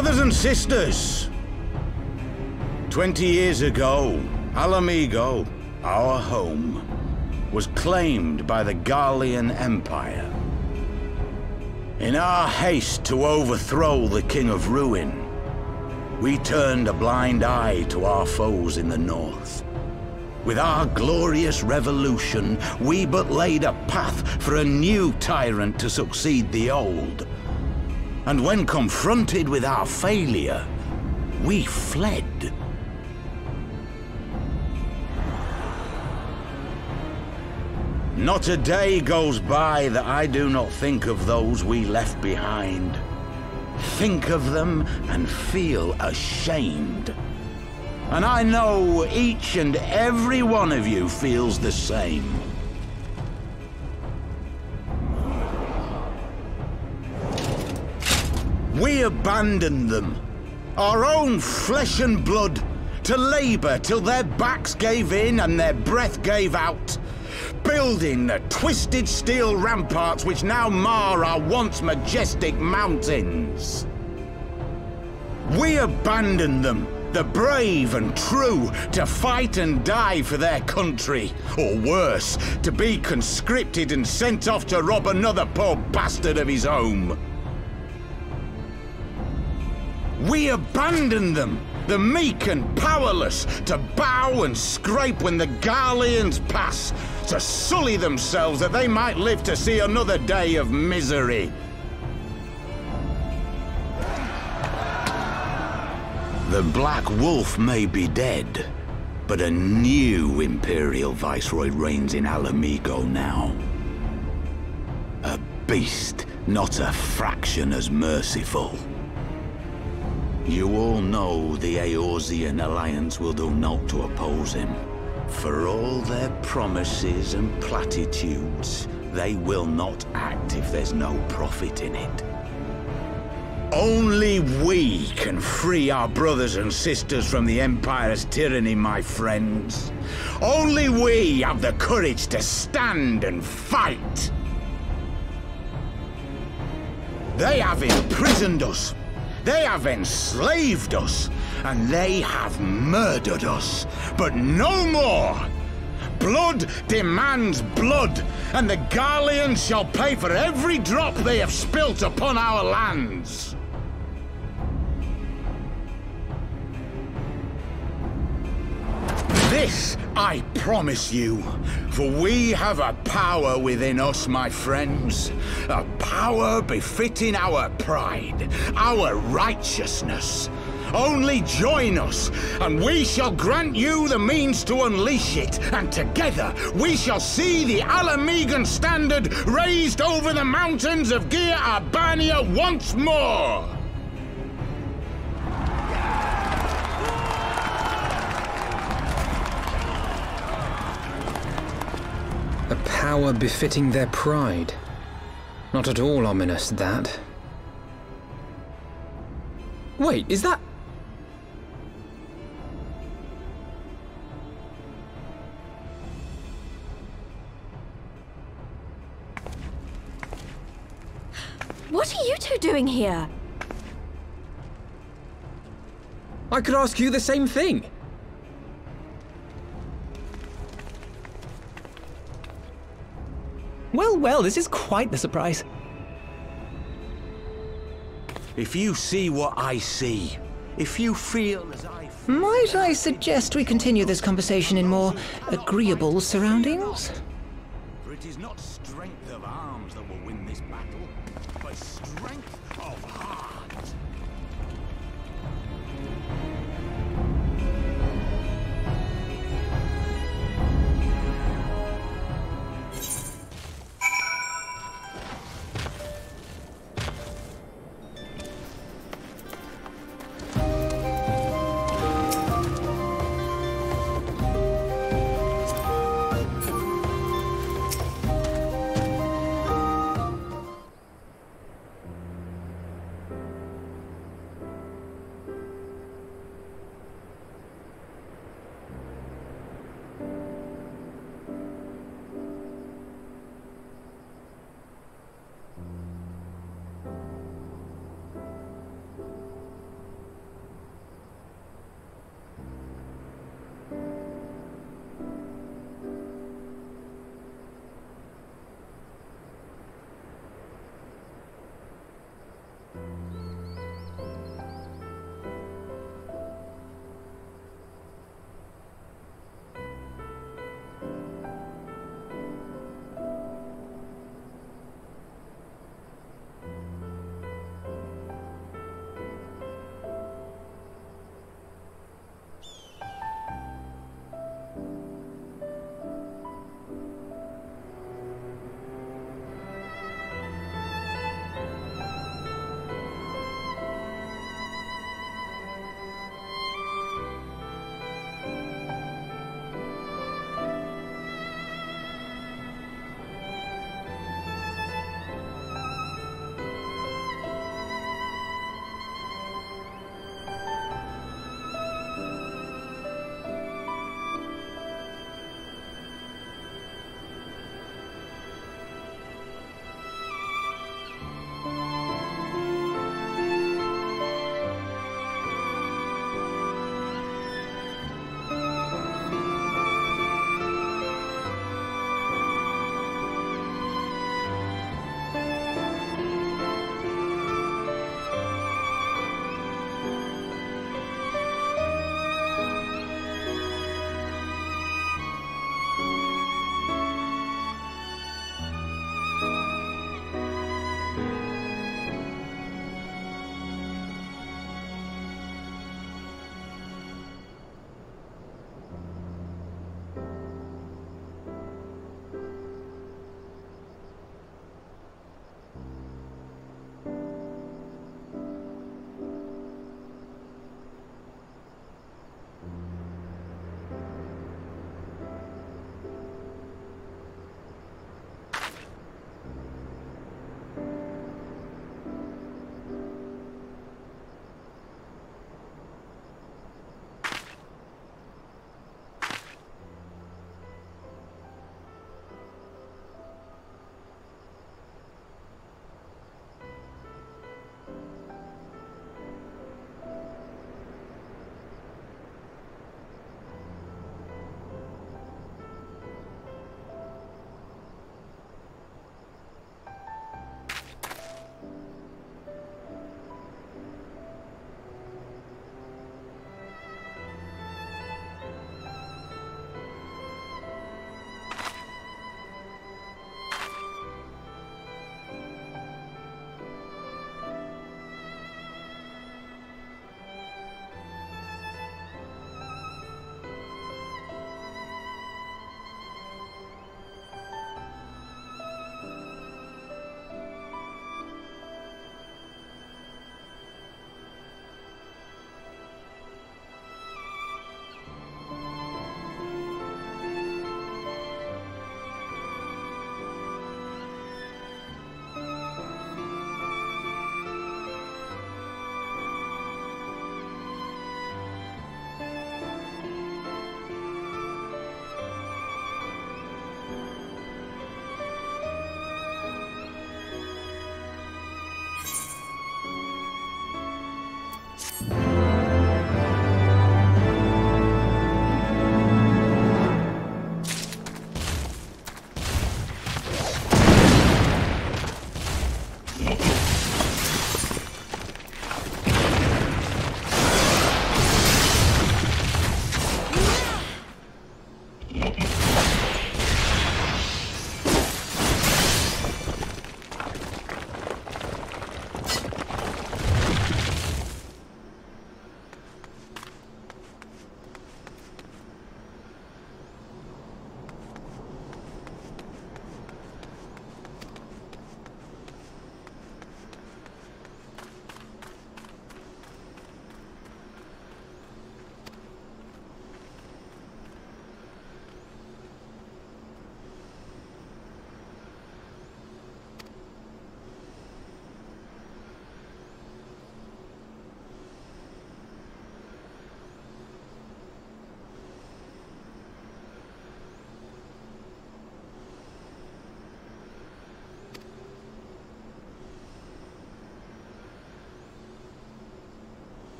Brothers and sisters, 20 years ago, Ala Mhigo, our home, was claimed by the Garlean Empire. In our haste to overthrow the King of Ruin, we turned a blind eye to our foes in the north. With our glorious revolution, we but laid a path for a new tyrant to succeed the old. And when confronted with our failure, we fled. Not a day goes by that I do not think of those we left behind. Think of them and feel ashamed. And I know each and every one of you feels the same. We abandoned them, our own flesh and blood, to labor till their backs gave in and their breath gave out, building the twisted steel ramparts which now mar our once majestic mountains. We abandoned them, the brave and true, to fight and die for their country, or worse, to be conscripted and sent off to rob another poor bastard of his home. We abandon them, the meek and powerless, to bow and scrape when the Garleans pass, to sully themselves that they might live to see another day of misery. The Black Wolf may be dead, but a new Imperial Viceroy reigns in Ala Mhigo now. A beast, not a fraction as merciful. You all know the Eorzean Alliance will do naught to oppose him. For all their promises and platitudes, they will not act if there's no profit in it. Only we can free our brothers and sisters from the Empire's tyranny, my friends. Only we have the courage to stand and fight. They have imprisoned us, they have enslaved us, and they have murdered us. But no more! Blood demands blood, and the Garleans shall pay for every drop they have spilt upon our lands. This I promise you, for we have a power within us, my friends. A power befitting our pride, our righteousness. Only join us, and we shall grant you the means to unleash it, and together we shall see the Ala Mhigan standard raised over the mountains of Gyr Abania once more! Power befitting their pride. Not at all ominous, that. Wait, is that... What are you two doing here? I could ask you the same thing. Well, well, this is quite the surprise. If you see what I see, if you feel as I feel, Might I suggest we continue this conversation in more agreeable surroundings? for it is not strength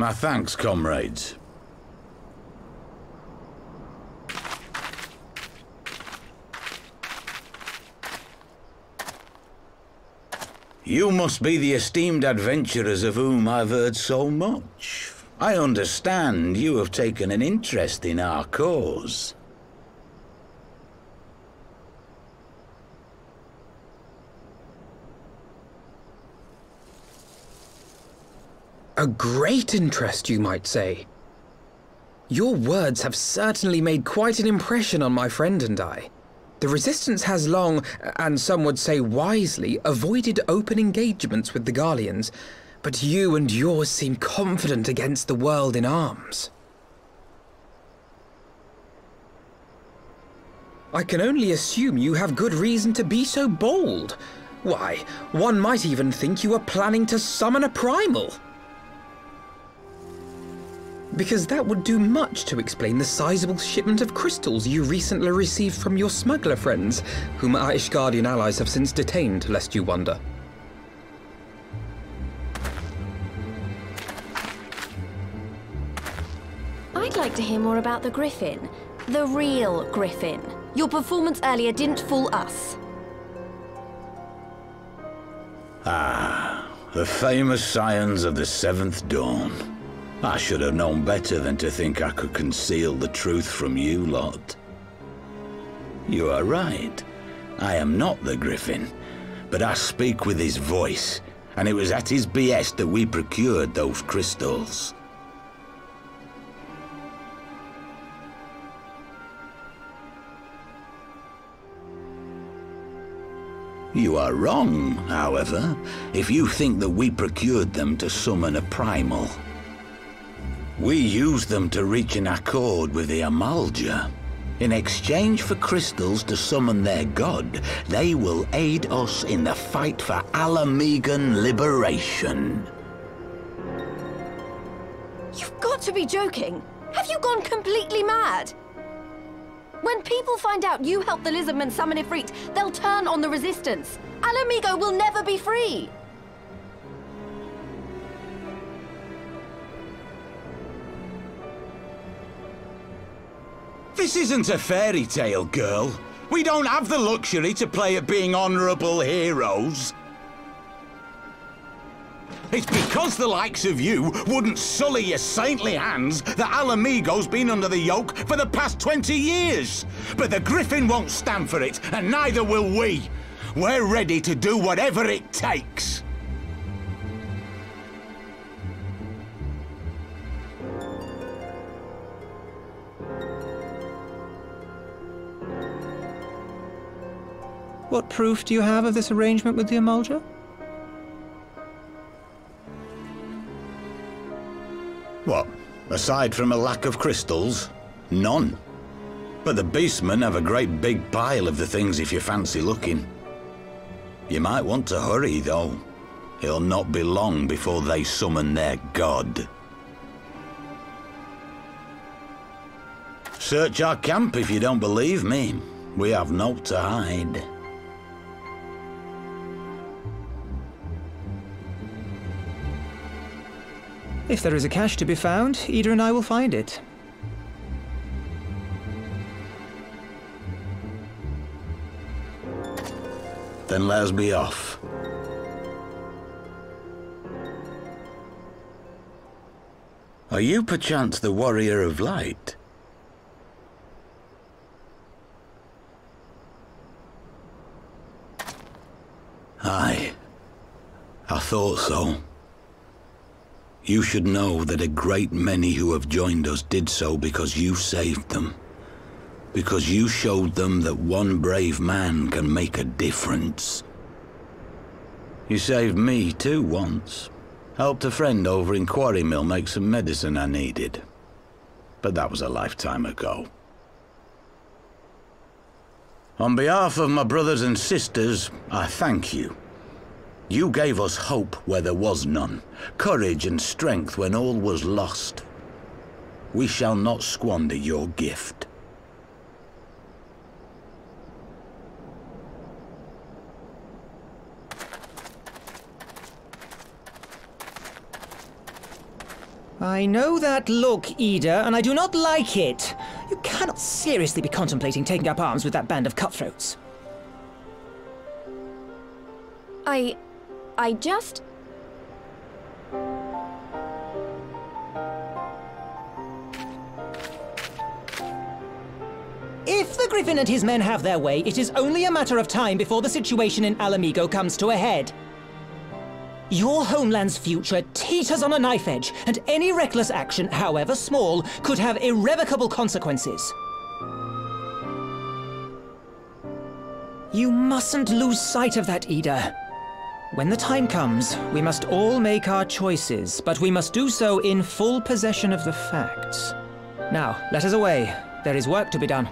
My thanks, comrades. You must be the esteemed adventurers of whom I've heard so much. I understand you have taken an interest in our cause. A great interest, you might say. Your words have certainly made quite an impression on my friend and I. The Resistance has long, and some would say wisely, avoided open engagements with the Garleans, but you and yours seem confident against the world in arms. I can only assume you have good reason to be so bold. Why, one might even think you are planning to summon a primal. Because that would do much to explain the sizable shipment of crystals you recently received from your smuggler friends, whom our Ishgardian allies have since detained, lest you wonder. I'd like to hear more about the Griffin. the real Griffin. Your performance earlier didn't fool us. Ah, the famous scions of the Seventh Dawn. I should have known better than to think I could conceal the truth from you lot. You are right. I am not the Griffin, but I speak with his voice, and it was at his behest that we procured those crystals. You are wrong, however, if you think that we procured them to summon a primal. We used them to reach an accord with the Amalj'aa. In exchange for crystals to summon their god, they will aid us in the fight for Ala Mhigan liberation. You've got to be joking. Have you gone completely mad? When people find out you helped the Lizardmen summon Ifrit, they'll turn on the Resistance. Ala Mhigo will never be free. This isn't a fairy tale, girl. We don't have the luxury to play at being honourable heroes. It's because the likes of you wouldn't sully your saintly hands that Ala Mhigo's been under the yoke for the past 20 years. But the Griffin won't stand for it, and neither will we. We're ready to do whatever it takes. What proof do you have of this arrangement with the Amalj'aa? What? Aside from a lack of crystals? None. But the beastmen have a great big pile of the things if you fancy looking. You might want to hurry, though. It'll not be long before they summon their god. Search our camp if you don't believe me. We have naught to hide. If there is a cache to be found, Ida and I will find it. Then let us be off. Are you perchance the warrior of light? Aye. I thought so. You should know that a great many who have joined us did so because you saved them. Because you showed them that one brave man can make a difference. You saved me too once. Helped a friend over in Quarry Mill make some medicine I needed. But that was a lifetime ago. On behalf of my brothers and sisters, I thank you. You gave us hope where there was none, courage and strength when all was lost. We shall not squander your gift. I know that look, Ida, and I do not like it. You cannot seriously be contemplating taking up arms with that band of cutthroats. I. I just. If the Griffin and his men have their way, it is only a matter of time before the situation in Ala Mhigo comes to a head. Your homeland's future teeters on a knife edge, and any reckless action, however small, could have irrevocable consequences. You mustn't lose sight of that, Ida. When the time comes, we must all make our choices, but we must do so in full possession of the facts. Now, let us away. There is work to be done.